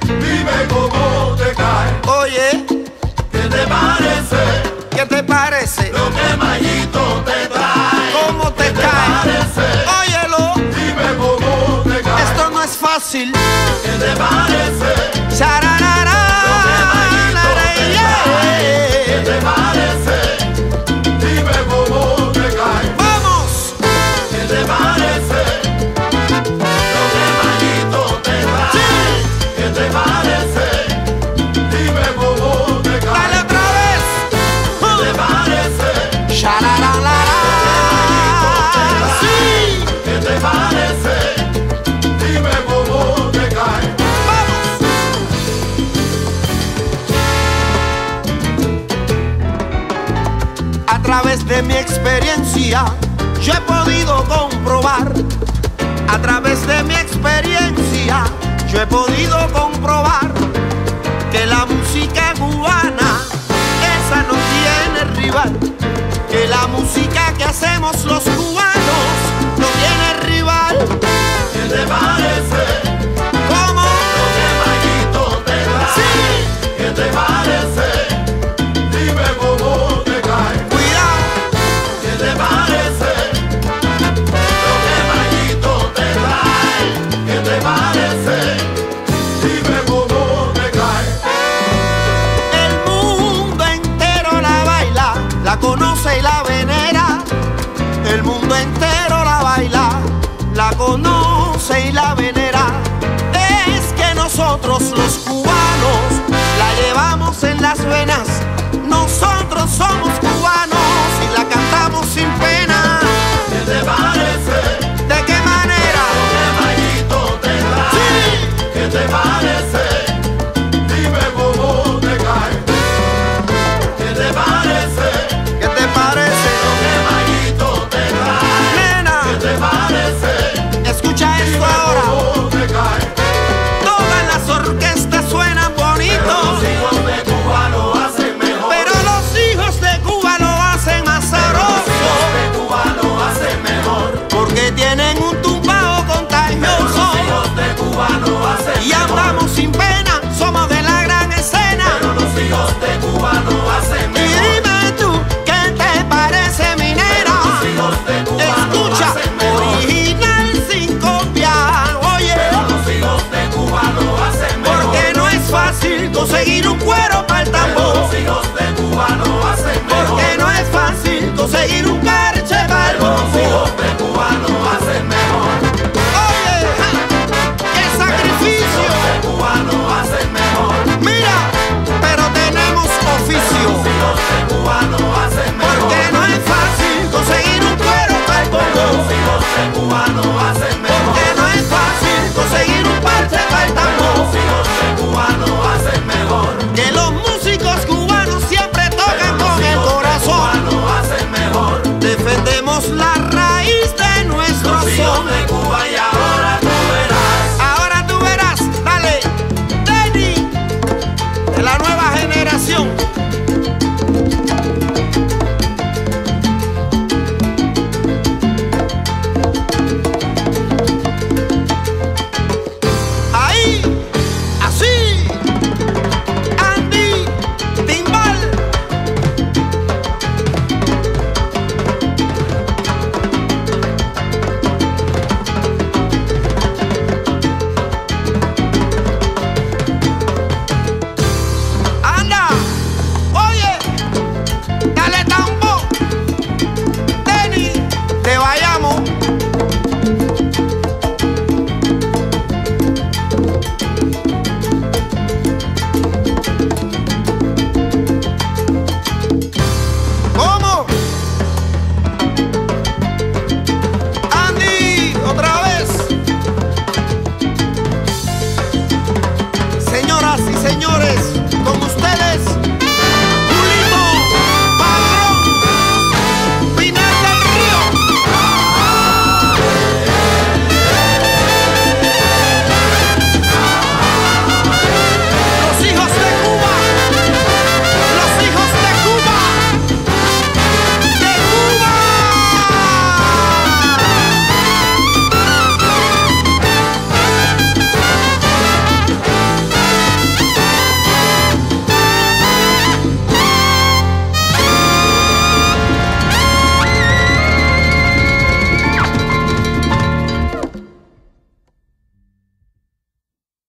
dime. Cómo te cae. Oye. ¿Qué te parece? ¿Qué te parece? Lo que Mayito te trae. ¿Cómo te, ¿Qué te cae? Óyelo. Dime cómo te cae. Esto no es fácil. ¿Qué te parece? A través de mi experiencia, yo he podido comprobar. A través de mi experiencia, yo he podido comprobar que la música cubana, esa no tiene rival. Que la música que hacemos los cubanos, conoce y la venera. Es que nosotros los cubanos la llevamos en las venas. Nosotros somos cubanos.